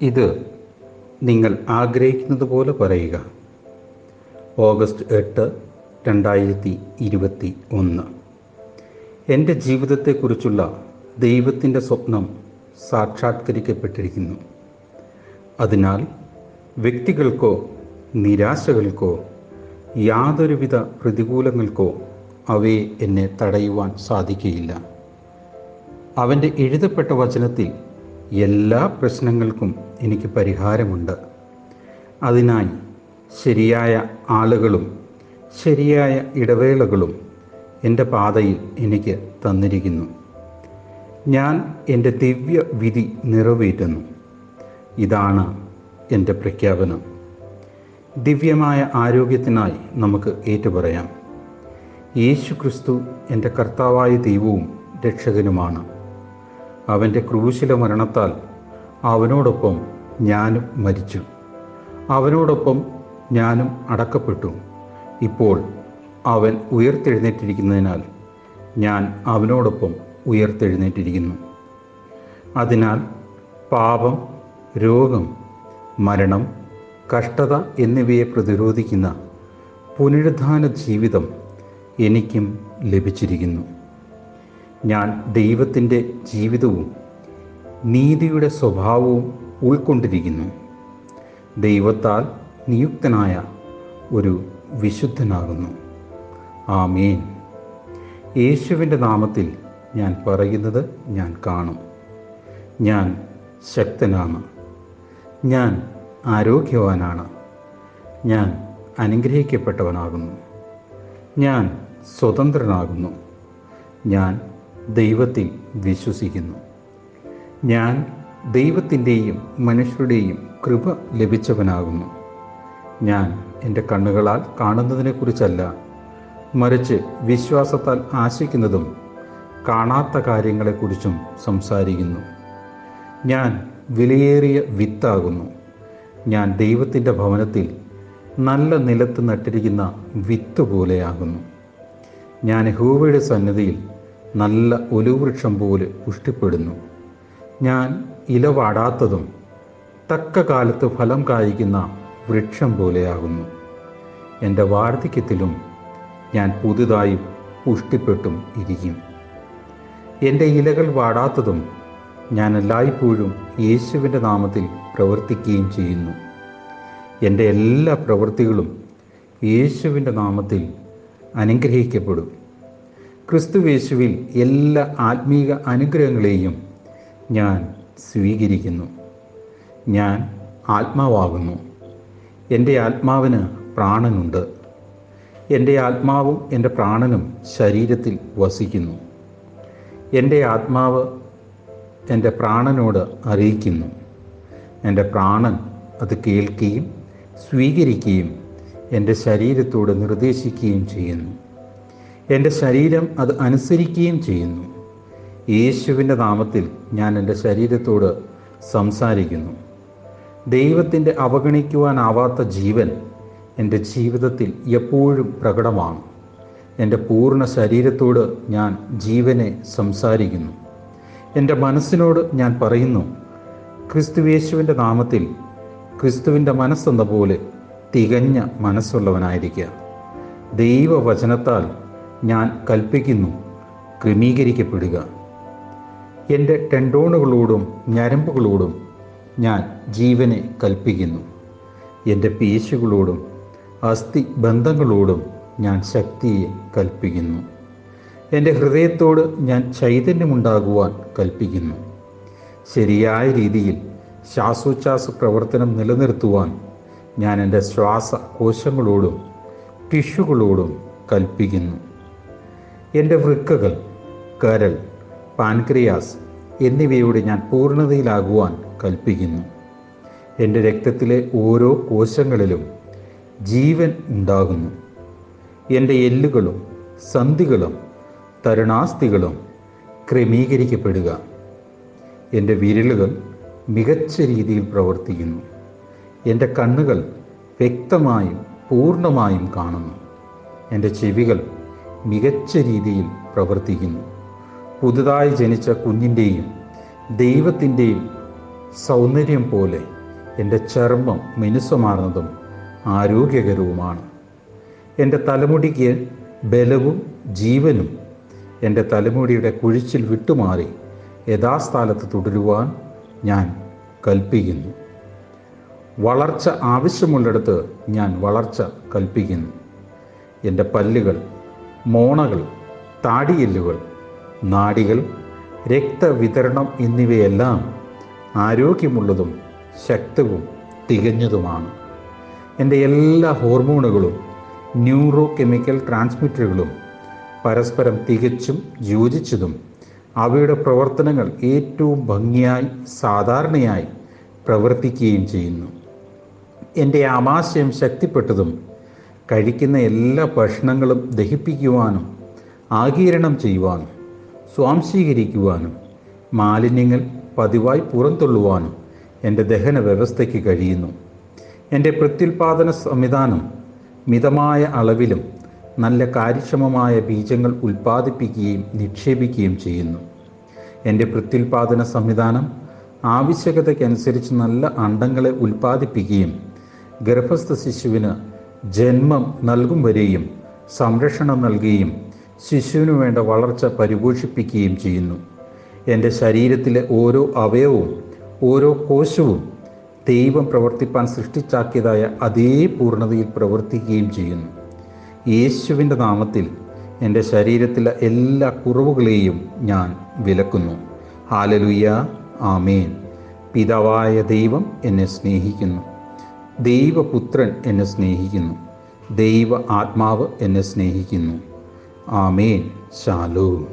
ഇത് നിങ്ങൾ ആഗ്രഹിക്കുന്നത് പോലെ പറയുക. ഓഗസ്റ്റ് എട്ട് രണ്ടായിരത്തി ഇരുപത്തി ഒന്ന്. എന്റെ ജീവിതത്തെക്കുറിച്ചുള്ള ദൈവത്തിന്റെ സ്വപ്നം സാക്ഷാത്കരിക്കപ്പെട്ടിരിക്കുന്നു. അതിനാൽ വ്യക്തികൾക്കോ നിരാശകൾക്കോ യാതൊരുവിധ പ്രതികൂലങ്ങൾക്കോ അവയെ എന്നെ തടയുവാൻ സാധിക്കുകയില്ല. അവന്റെ എഴുതപ്പെട്ട വചനത്തിൽ എല്ലാ പ്രശ്നങ്ങൾക്കും എനിക്ക് പരിഹാരമുണ്ട്. അതിനായി ശരിയായ ആളുകളും ശരിയായ ഇടവേളകളും എന്റെ പാതയിൽ എനിക്ക് തന്നിരിക്കുന്നു. ഞാൻ എന്റെ ദിവ്യ വിധി നിറവേറ്റുന്നു. ഇതാണ് എന്റെ പ്രഖ്യാപനം. ദിവ്യമായ ആരോഗ്യത്തിനായി നമുക്ക് ഏറ്റുപറയാം. യേശു ക്രിസ്തു എന്റെ കർത്താവായ ദൈവവും രക്ഷകനുമാണ്. അവന്റെ ക്രൂശില മരണത്താൽ അവനോടൊപ്പം ഞാനും മരിച്ചു. അവനോടൊപ്പം ഞാനും അടക്കപ്പെട്ടു. ഇപ്പോൾ അവൻ ഉയർത്തെഴുന്നേറ്റിരിക്കുന്നതിനാൽ ഞാൻ അവനോടൊപ്പം ഉയർത്തെഴുന്നേറ്റിരിക്കുന്നു. അതിനാൽ പാപം രോഗം മരണം കഷ്ടത എന്നിവയെ പ്രതിരോധിക്കുന്ന പുനരുദ്ധാന ജീവിതം എനിക്കും ലഭിച്ചിരിക്കുന്നു. ഞാൻ ദൈവത്തിന്റെ ജീവിതവും നീതിയുടെ സ്വഭാവവും ഉൾക്കൊണ്ടിരിക്കുന്നു. ദൈവത്താൽ നിയുക്തനായ ഒരു വിശുദ്ധനാകുന്നു. ആമേൻ. യേശുവിന്റെ നാമത്തിൽ ഞാൻ പറയുന്നത് ഞാൻ കാണും. ഞാൻ ശക്തനാണ്. ഞാൻ ആരോഗ്യവാനാണ്. ഞാൻ അനുഗ്രഹിക്കപ്പെട്ടവനാകുന്നു. ഞാൻ സ്വതന്ത്രനാകുന്നു. ഞാൻ ദൈവത്തിൽ വിശ്വസിക്കുന്നു. ഞാൻ ദൈവത്തിന്റെയും മനുഷ്യരുടെയും കൃപ ലഭിച്ചവനാകുന്നു. ഞാൻ എന്റെ കണ്ണുകളാൽ കാണുന്നതിനെക്കുറിച്ചല്ല മറിച്ച് വിശ്വാസത്താൽ ആശിക്കുന്നതും കാണാത്ത കാര്യങ്ങളെക്കുറിച്ചും സംസാരിക്കുന്നു. ഞാൻ വിലയേറിയ വിത്താകുന്നു. ഞാൻ ദൈവത്തിന്റെ ഭവനത്തിൽ നല്ല നിലത്ത് നട്ടിരിക്കുന്ന വിത്ത് പോലെയാകുന്നു. ഞാൻ ഹൂവയുടെ സന്നിധിയിൽ നല്ല ഒലുവൃക്ഷം പോലെ പുഷ്ടിപ്പെടുന്നു. ഞാൻ ഇലവാടാത്തതും തക്ക കാലത്ത് ഫലം കായ്ക്കുന്ന വൃക്ഷം പോലെയാകുന്നു. എന്റെ വാർദ്ധക്യത്തിലും ഞാൻ പുതുതായും പുഷ്ടിപ്പെട്ടും ഇരിക്കും. എന്റെ ഇലകൾ വാടാത്തതും ഞാൻ എല്ലായ്പ്പോഴും യേശുവിന്റെ നാമത്തിൽ പ്രവർത്തിക്കുകയും ചെയ്യുന്നു. എന്റെ എല്ലാ പ്രവൃത്തികളും യേശുവിന്റെ നാമത്തിൽ അനുഗ്രഹിക്കപ്പെടും. ക്രിസ്തുവേശുവിൽ എല്ലാ ആത്മീക അനുഗ്രഹങ്ങളെയും ഞാൻ സ്വീകരിക്കുന്നു. ഞാൻ ആത്മാവാകുന്നു. എന്റെ ആത്മാവിന് പ്രാണനുണ്ട്. എന്റെ ആത്മാവും എന്റെ പ്രാണനും ശരീരത്തിൽ വസിക്കുന്നു. എന്റെ ആത്മാവ് എന്റെ പ്രാണനോട് അറിയിക്കുന്നു. എന്റെ പ്രാണൻ അത് കേൾക്കുകയും സ്വീകരിക്കുകയും എന്റെ ശരീരത്തോട് നിർദ്ദേശിക്കുകയും ചെയ്യുന്നു. എന്റെ ശരീരം അത് അനുസരിക്കുകയും ചെയ്യുന്നു. യേശുവിന്റെ നാമത്തിൽ ഞാൻ എന്റെ ശരീരത്തോട് സംസാരിക്കുന്നു. ദൈവത്തിന്റെ അവഗണിക്കുവാനാവാത്ത ജീവൻ എന്റെ ജീവിതത്തിൽ എപ്പോഴും പ്രകടമാണ്. എന്റെ പൂർണ ശരീരത്തോട് ഞാൻ ജീവനെ സംസാരിക്കുന്നു. എന്റെ മനസ്സിനോട് ഞാൻ പറയുന്നു ക്രിസ്തുവേശുവിന്റെ നാമത്തിൽ ക്രിസ്തുവിന്റെ മനസ്സെന്ന പോലെ തികഞ്ഞ മനസ്സുള്ളവനായിരിക്കുക. ദൈവവചനത്താൽ ഞാൻ കൽപ്പിക്കുന്നു. ക്രമീകരിക്കപ്പെടുക. എന്റെ ടെൻഡോണുകളോടും ഞരമ്പുകളോടും ഞാൻ ജീവനെ കൽപ്പിക്കുന്നു. എന്റെ പേശികളോടും അസ്ഥി ബന്ധങ്ങളോടും ഞാൻ ശക്തിയെ കൽപ്പിക്കുന്നു. എന്റെ ഹൃദയത്തോട് ഞാൻ ചൈതന്യമുണ്ടാകുവാൻ കൽപ്പിക്കുന്നു. ശരിയായ രീതിയിൽ ശ്വാസോച്ഛ്വാസ പ്രവർത്തനം നിലനിർത്തുവാൻ ഞാൻ എന്റെ ശ്വാസകോശങ്ങളോടും ടിഷ്യൂകളോടും കൽപ്പിക്കുന്നു. എന്റെ വൃക്കകൾ കരൾ പാൻക്രിയാസ് എന്നിവയോട് ഞാൻ പൂർണതയിലാകുവാൻ കൽപ്പിക്കുന്നു. എന്റെ രക്തത്തിലെ ഓരോ കോശങ്ങളിലും ജീവൻ ഉണ്ടാകുന്നു. എന്റെ എല്ലുകളും സന്ധികളും തരുണാസ്ഥികളും ക്രമീകരിക്കപ്പെടുക. എന്റെ വിരലുകൾ മികച്ച രീതിയിൽ പ്രവർത്തിക്കുന്നു. എന്റെ കണ്ണുകൾ വ്യക്തമായും പൂർണമായും കാണുന്നു. എന്റെ ചെവികൾ മികച്ച രീതിയിൽ പ്രവർത്തിക്കുന്നു. പുതുതായി ജനിച്ച കുഞ്ഞിന്റെയും ദൈവത്തിന്റെയും സൗന്ദര്യം പോലെ എന്റെ ചർമ്മം മിനുസമാർന്നതും ആരോഗ്യകരവുമാണ്. എന്റെ തലമുടിക്ക് ബലവും ജീവനും എന്റെ തലമുടിയുടെ കുഴിച്ചിൽ വിട്ടുമാറി യഥാസ്ഥാനത്ത് തുടരുവാൻ ഞാൻ കൽപ്പിക്കുന്നു. വളർച്ച ആവശ്യമുള്ളിടത്ത് ഞാൻ വളർച്ച കൽപ്പിക്കുന്നു. എന്റെ പല്ലുകൾ മോണകൾ താടിയെല്ലുകൾ നാടികൾ രക്തവിതരണം എന്നിവയെല്ലാം ആരോഗ്യമുള്ളതും ശക്തവും തികഞ്ഞതുമാണ്. എന്റെ എല്ലാ ഹോർമോണുകളും ന്യൂറോ കെമിക്കൽ ട്രാൻസ്മിറ്ററുകളും പരസ്പരം തികച്ചും യോജിച്ചതും അവയുടെ പ്രവർത്തനങ്ങൾ ഏറ്റവും ഭംഗിയായി സാധാരണയായി പ്രവർത്തിക്കുകയും ചെയ്യുന്നു. എന്റെ ആമാശയം ശക്തിപ്പെട്ടതും കഴിക്കുന്ന എല്ലാ ഭക്ഷണങ്ങളും ദഹിപ്പിക്കുവാനും ആകിരണം ചെയ്യുവാനും സ്വാംശീകരിക്കുവാനും മാലിന്യങ്ങൾ പതിവായി പുറന്തള്ളുവാനും എന്റെ ദഹന വ്യവസ്ഥയ്ക്ക് കഴിയുന്നു. എന്റെ പ്രത്യുൽപാദന സംവിധാനം മിതമായ അളവിലും നല്ല കാര്യക്ഷമമായ ബീജങ്ങൾ ഉൽപ്പാദിപ്പിക്കുകയും നിക്ഷേപിക്കുകയും ചെയ്യുന്നു. എന്റെ പ്രത്യുൽപാദന സംവിധാനം ആവശ്യകതയ്ക്കനുസരിച്ച് നല്ല അണ്ടങ്ങളെ ഉൽപ്പാദിപ്പിക്കുകയും ഗർഭസ്ഥ ശിശുവിന് ജന്മം നൽകും വരെയും സംരക്ഷണം നൽകുകയും ശിശുവിന് വേണ്ട വളർച്ച പരിപോഷിപ്പിക്കുകയും ചെയ്യുന്നു. എന്റെ ശരീരത്തിലെ ഓരോ അവയവവും ഓരോ കോശവും ദൈവം പ്രവർത്തിപ്പാൻ സൃഷ്ടിച്ചാക്കിയതായ അതേ പൂർണതയിൽ പ്രവർത്തിക്കുകയും ചെയ്യുന്നു. യേശുവിന്റെ നാമത്തിൽ എന്റെ ശരീരത്തിലെ എല്ലാ കുറവുകളെയും ഞാൻ വിലക്കുന്നു. ഹാലലുയ്യ ആമേൻ. പിതാവായ ദൈവം എന്നെ സ്നേഹിക്കുന്നു. ദൈവപുത്രൻ എന്നെ സ്നേഹിക്കുന്നു. ദൈവ ആത്മാവ് എന്നെ സ്നേഹിക്കുന്നു. ആമേൻ. ശാലോ.